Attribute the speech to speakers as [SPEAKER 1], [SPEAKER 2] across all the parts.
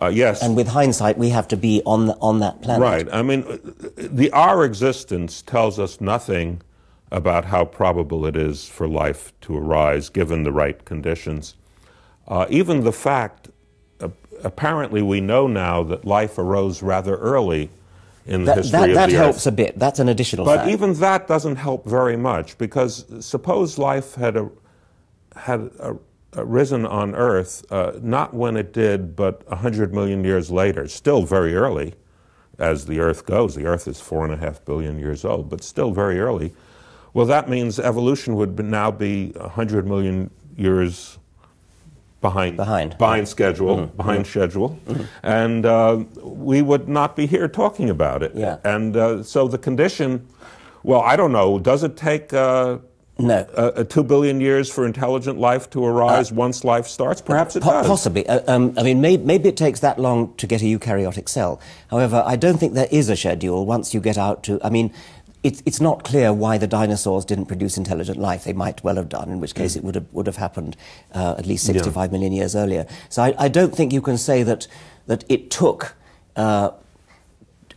[SPEAKER 1] Uh, yes.
[SPEAKER 2] And with hindsight, we have to be on, the, on that planet.
[SPEAKER 1] Right. I mean, the our existence tells us nothing about how probable it is for life to arise given the right conditions. Uh, even the fact, uh, apparently, we know now that life arose rather early in the
[SPEAKER 2] that,
[SPEAKER 1] history
[SPEAKER 2] that,
[SPEAKER 1] of
[SPEAKER 2] that
[SPEAKER 1] the
[SPEAKER 2] helps
[SPEAKER 1] Earth.
[SPEAKER 2] a bit. That's an additional
[SPEAKER 1] But
[SPEAKER 2] fact.
[SPEAKER 1] even that doesn't help very much because suppose life had a, had a, arisen on Earth, uh, not when it did, but 100 million years later, still very early as the Earth goes. The Earth is four and a half billion years old, but still very early. Well, that means evolution would be, now be 100 million years behind
[SPEAKER 2] Behind.
[SPEAKER 1] behind schedule,
[SPEAKER 2] Mm-hmm.
[SPEAKER 1] behind schedule, and uh, we would not be here talking about it.
[SPEAKER 2] Yeah.
[SPEAKER 1] And uh, so the condition, well, I don't know. Does it take uh,
[SPEAKER 2] no.
[SPEAKER 1] uh, uh, two billion years for intelligent life to arise once life starts? Perhaps it
[SPEAKER 2] Po-
[SPEAKER 1] does.
[SPEAKER 2] Possibly. Uh, um, I mean, may- maybe it takes that long to get a eukaryotic cell. However, I don't think there is a schedule once you get out to. I mean, it's, it's not clear why the dinosaurs didn't produce intelligent life. They might well have done, in which case it would have, would have happened uh, at least 65 million years earlier. So I, I don't think you can say that, that it took.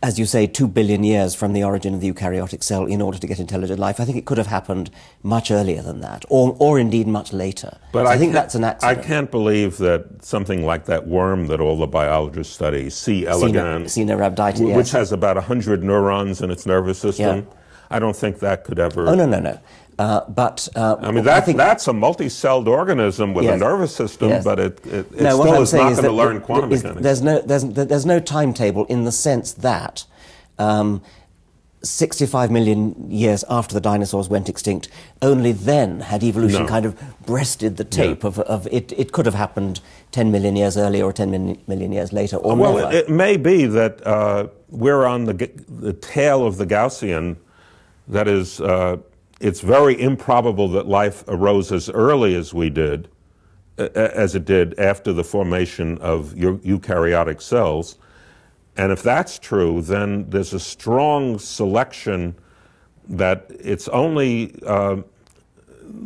[SPEAKER 2] As you say, two billion years from the origin of the eukaryotic cell in order to get intelligent life. I think it could have happened much earlier than that, or, or indeed much later.
[SPEAKER 1] But
[SPEAKER 2] So
[SPEAKER 1] I,
[SPEAKER 2] I think that's an accident.
[SPEAKER 1] I can't believe that something like that worm that all the biologists study, C. elegans,
[SPEAKER 2] yes.
[SPEAKER 1] which has about 100 neurons in its nervous system,
[SPEAKER 2] Yeah.
[SPEAKER 1] I don't think that could ever.
[SPEAKER 2] Oh no, no, no. Uh, but uh,
[SPEAKER 1] I mean, that,
[SPEAKER 2] think
[SPEAKER 1] that's a multi-celled organism with
[SPEAKER 2] Yes.
[SPEAKER 1] a nervous system,
[SPEAKER 2] Yes.
[SPEAKER 1] but it, it, it
[SPEAKER 2] no,
[SPEAKER 1] still is not going to learn quantum
[SPEAKER 2] is-
[SPEAKER 1] mechanics.
[SPEAKER 2] There's no, there's, there's no timetable in the sense that. Um, 65 million years after the dinosaurs went extinct, only then had evolution
[SPEAKER 1] No.
[SPEAKER 2] kind of breasted the tape of, of it. It could have happened 10 million years earlier or 10 million, million years later, or
[SPEAKER 1] well, it, it may be that uh, we're on the, the tail of the Gaussian. That is, uh, it's very improbable that life arose as early as we did, as it did after the formation of eukaryotic cells. And if that's true, then there's a strong selection that it's only uh,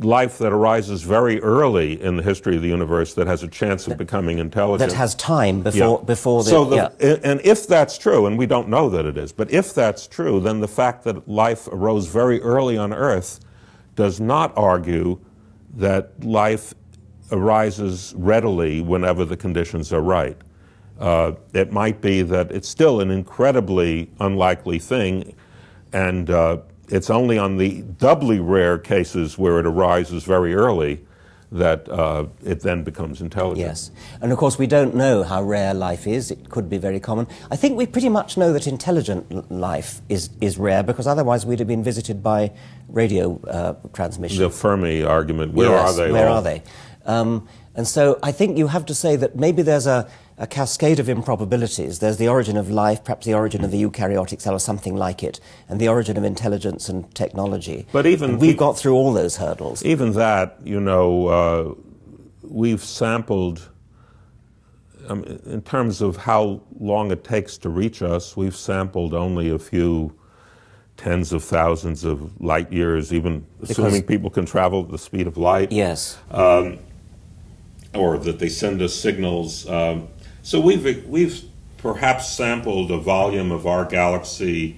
[SPEAKER 1] life that arises very early in the history of the universe that has a chance of becoming intelligent.
[SPEAKER 2] that has time before,
[SPEAKER 1] Yeah.
[SPEAKER 2] before the.
[SPEAKER 1] so the,
[SPEAKER 2] yeah.
[SPEAKER 1] and if that's true, and we don't know that it is, but if that's true, then the fact that life arose very early on Earth does not argue that life arises readily whenever the conditions are right. Uh, it might be that it's still an incredibly unlikely thing, and uh, it's only on the doubly rare cases where it arises very early that uh, it then becomes intelligent.
[SPEAKER 2] Yes. And of course, we don't know how rare life is. It could be very common. I think we pretty much know that intelligent life is, is rare because otherwise we'd have been visited by radio uh, transmission.
[SPEAKER 1] The Fermi argument, where
[SPEAKER 2] Yes,
[SPEAKER 1] are they?
[SPEAKER 2] Where
[SPEAKER 1] all?
[SPEAKER 2] are they? Um, and so I think you have to say that maybe there's a, a cascade of improbabilities. There's the origin of life, perhaps the origin of the eukaryotic cell or something like it, and the origin of intelligence and technology.
[SPEAKER 1] But even
[SPEAKER 2] And we've
[SPEAKER 1] the-
[SPEAKER 2] got through all those hurdles.
[SPEAKER 1] Even that, you know, uh, we've sampled, um, in terms of how long it takes to reach us, we've sampled only a few tens of thousands of light years, even assuming people can travel at the speed of light.
[SPEAKER 2] Yes.
[SPEAKER 1] or that they send us signals. Um, so we've we've perhaps sampled a volume of our galaxy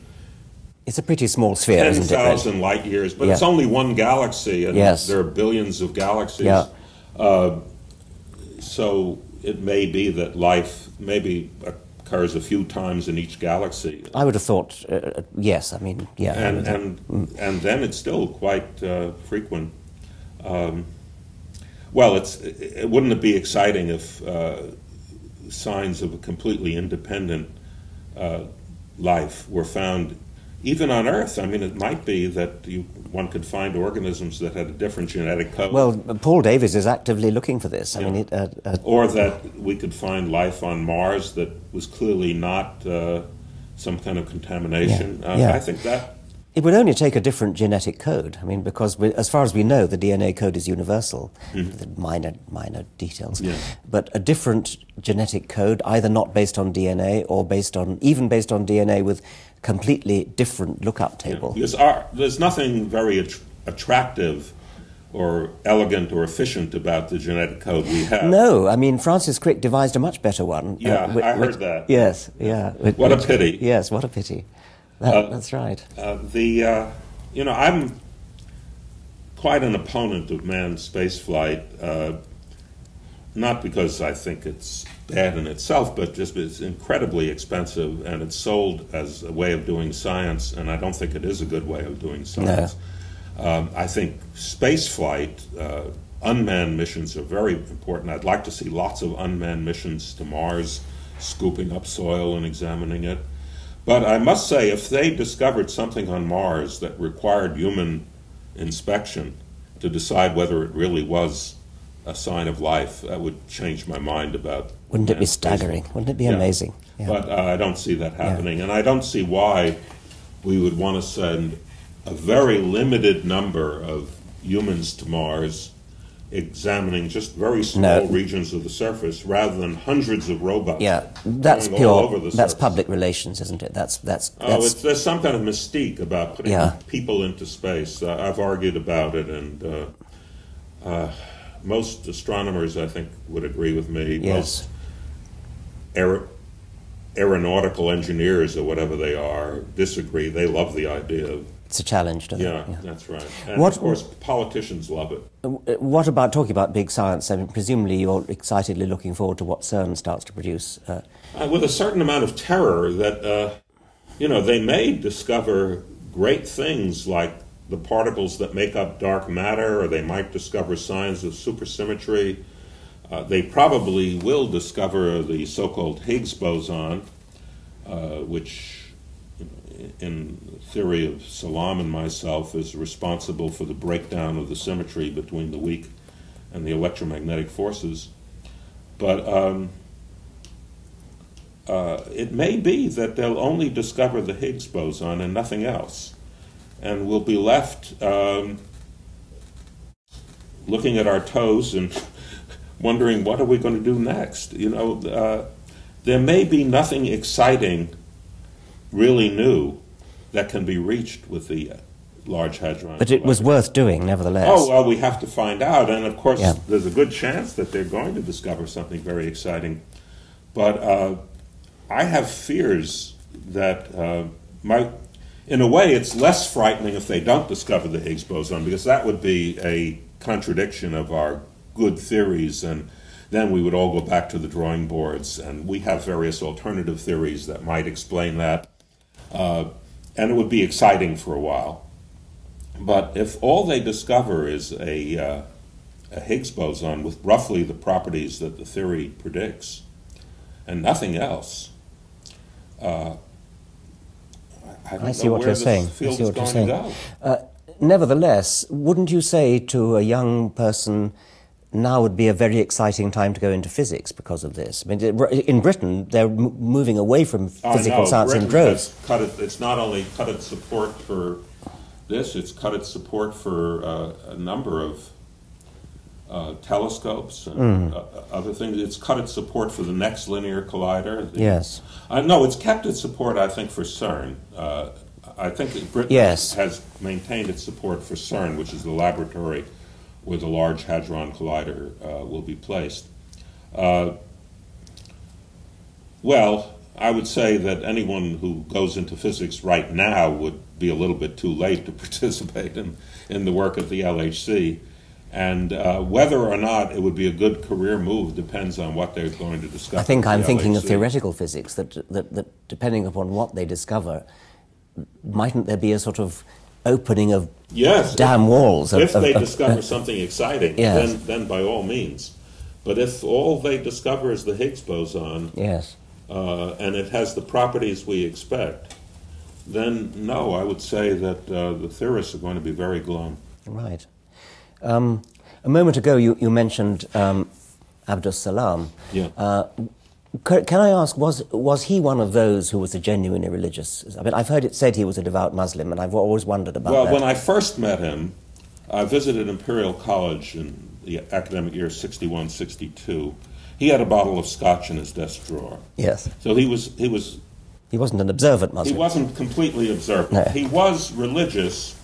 [SPEAKER 2] It's a pretty small sphere,
[SPEAKER 1] ten
[SPEAKER 2] isn't it? really?
[SPEAKER 1] thousand light years, but it's only one galaxy, and
[SPEAKER 2] Yes.
[SPEAKER 1] there are billions of galaxies.
[SPEAKER 2] Yeah.
[SPEAKER 1] Uh, so it may be that life maybe occurs a few times in each galaxy,
[SPEAKER 2] I would have thought, uh, yes, I mean, yeah.
[SPEAKER 1] And and and then it's still quite uh, frequent. Um, well, it's it, wouldn't it be exciting if uh, signs of a completely independent uh, life were found even on Earth? I mean, it might be that you, one could find organisms that had a different genetic code.
[SPEAKER 2] Well, Paul Davies is actively looking for this. I mean, it, uh, uh,
[SPEAKER 1] or that we could find life on Mars that was clearly not uh, some kind of contamination.
[SPEAKER 2] Yeah.
[SPEAKER 1] Uh,
[SPEAKER 2] Yeah.
[SPEAKER 1] I think that
[SPEAKER 2] it would only take a different genetic code. I mean, because we, as far as we know, the DNA code is universal. The minor, minor details.
[SPEAKER 1] Yeah.
[SPEAKER 2] But a different genetic code, either not based on DNA or based on, even based on DNA with completely different lookup table.
[SPEAKER 1] Because our, there's nothing very att- attractive or elegant or efficient about the genetic code we have.
[SPEAKER 2] No, I mean Francis Crick devised a much better one. uh,
[SPEAKER 1] Yeah,
[SPEAKER 2] whi-
[SPEAKER 1] I heard
[SPEAKER 2] which-
[SPEAKER 1] that.
[SPEAKER 2] Yes, yeah. which-
[SPEAKER 1] What a pity.
[SPEAKER 2] Yes, what a pity. That,
[SPEAKER 1] Uh,
[SPEAKER 2] that's right.
[SPEAKER 1] Uh, the uh, you know I'm quite an opponent of manned spaceflight, uh, not because I think it's bad in itself, but just it's incredibly expensive and it's sold as a way of doing science, and I don't think it is a good way of doing science. Um, I think spaceflight, uh, unmanned missions are very important. I'd like to see lots of unmanned missions to Mars, scooping up soil and examining it. But I must say, if they discovered something on Mars that required human inspection to decide whether it really was a sign of life, that would change my mind about.
[SPEAKER 2] Wouldn't it be
[SPEAKER 1] manned space-
[SPEAKER 2] staggering? Wouldn't it be
[SPEAKER 1] Yeah.
[SPEAKER 2] amazing? Yeah.
[SPEAKER 1] But uh, I don't see that happening, and I don't see why we would want to send a very limited number of humans to Mars, examining just very small
[SPEAKER 2] No.
[SPEAKER 1] regions of the surface, rather than hundreds of robots.
[SPEAKER 2] yeah, that's
[SPEAKER 1] going all over
[SPEAKER 2] pure.
[SPEAKER 1] the
[SPEAKER 2] That's
[SPEAKER 1] surface.
[SPEAKER 2] public relations, isn't it? That's that's.
[SPEAKER 1] Oh,
[SPEAKER 2] that's
[SPEAKER 1] it's, there's some kind of mystique about putting
[SPEAKER 2] Yeah.
[SPEAKER 1] people into space. Uh, I've argued about it, and uh, uh, most astronomers, I think, would agree with me.
[SPEAKER 2] Yes.
[SPEAKER 1] Most aer- aeronautical engineers, or whatever they are, disagree. They love the idea of.
[SPEAKER 2] It's a challenge, doesn't it?
[SPEAKER 1] Yeah, that's right. And
[SPEAKER 2] What-
[SPEAKER 1] of course, politicians love it.
[SPEAKER 2] Uh, What about talking about big science? I mean, presumably you're excitedly looking forward to what CERN starts to produce. Uh,
[SPEAKER 1] uh, with a certain amount of terror that uh, you know they may discover great things like the particles that make up dark matter, or they might discover signs of supersymmetry. Uh, they probably will discover the so-called Higgs boson, uh, which, in the theory of Salam and myself, is responsible for the breakdown of the symmetry between the weak and the electromagnetic forces. But um, uh, it may be that they'll only discover the Higgs boson and nothing else, and we'll be left um, looking at our toes and wondering what are we going to do next. You know, uh, there may be nothing exciting, really new, that can be reached with the Large Hadron.
[SPEAKER 2] but it was worth doing, nevertheless.
[SPEAKER 1] Oh, well, we have to find out. And of course,
[SPEAKER 2] Yeah.
[SPEAKER 1] there's a good chance that they're going to discover something very exciting. But uh, I have fears that uh, my, in a way, it's less frightening if they don't discover the Higgs boson, because that would be a contradiction of our good theories. And then we would all go back to the drawing boards. And we have various alternative theories that might explain that. Uh, and it would be exciting for a while. But if all they discover is a, uh, a Higgs boson with roughly the properties that the theory predicts, and nothing else, uh, I, I
[SPEAKER 2] see what you're saying. I see what you're saying. Uh, nevertheless, wouldn't you say to a young person, now would be a very exciting time to go into physics because of this? I mean, in Britain, they're m- moving away from
[SPEAKER 1] Oh,
[SPEAKER 2] physical
[SPEAKER 1] no,
[SPEAKER 2] science in
[SPEAKER 1] Britain
[SPEAKER 2] droves.
[SPEAKER 1] Cut it, it's not only cut its support for this, it's cut its support for uh, a number of uh, telescopes and uh, other things. It's cut its support for the next linear collider. The-
[SPEAKER 2] Yes.
[SPEAKER 1] Uh, no, it's kept its support, I think, for CERN. Uh, I think Britain
[SPEAKER 2] Yes.
[SPEAKER 1] has maintained its support for CERN, which is the laboratory where the Large Hadron Collider uh, will be placed. Uh, well, I would say that anyone who goes into physics right now would be a little bit too late to participate in, in the work at the LHC. And uh, whether or not it would be a good career move depends on what they're going to discover.
[SPEAKER 2] I think I'm thinking of theoretical physics, that, that, that depending upon what they discover, mightn't there be a sort of opening of
[SPEAKER 1] Yes.
[SPEAKER 2] dam walls? Of,
[SPEAKER 1] if
[SPEAKER 2] of-
[SPEAKER 1] they
[SPEAKER 2] of-
[SPEAKER 1] discover
[SPEAKER 2] uh,
[SPEAKER 1] something exciting,
[SPEAKER 2] Yes.
[SPEAKER 1] then, then by all means. But if all they discover is the Higgs boson,
[SPEAKER 2] yes.
[SPEAKER 1] uh, and it has the properties we expect, then no, I would say that uh, the theorists are going to be very glum.
[SPEAKER 2] Right. Um, a moment ago, you, you mentioned um, Abdus Salam.
[SPEAKER 1] Yeah.
[SPEAKER 2] Uh, can I ask, was, was he one of those who was a genuinely religious? I mean, I've heard it said he was a devout Muslim, and I've always wondered about
[SPEAKER 1] Well,
[SPEAKER 2] that.
[SPEAKER 1] Well, when I first met him, I visited Imperial College in the academic year 61 62. He had a bottle of scotch in his desk drawer.
[SPEAKER 2] yes.
[SPEAKER 1] So he was, he was
[SPEAKER 2] He wasn't an observant Muslim.
[SPEAKER 1] He wasn't completely observant.
[SPEAKER 2] No.
[SPEAKER 1] He was religious,